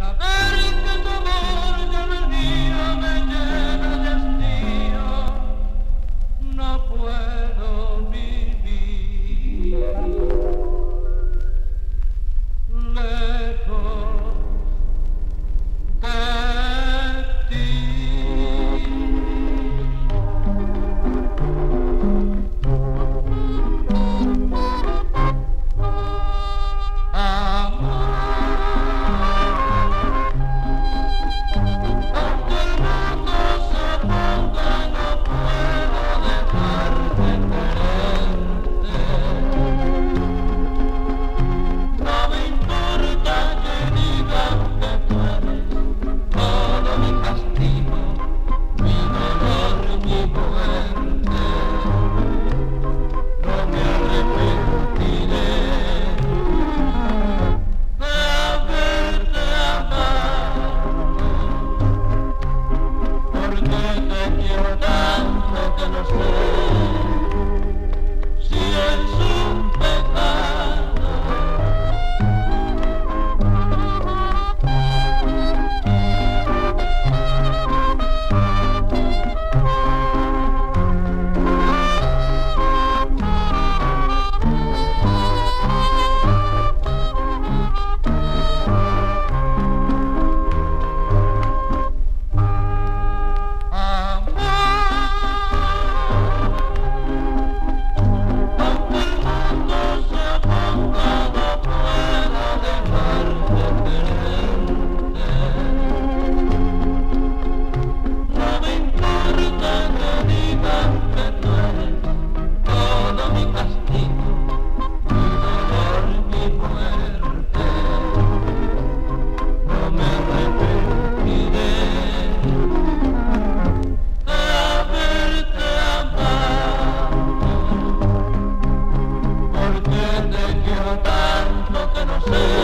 saber llorando que no. Sasha.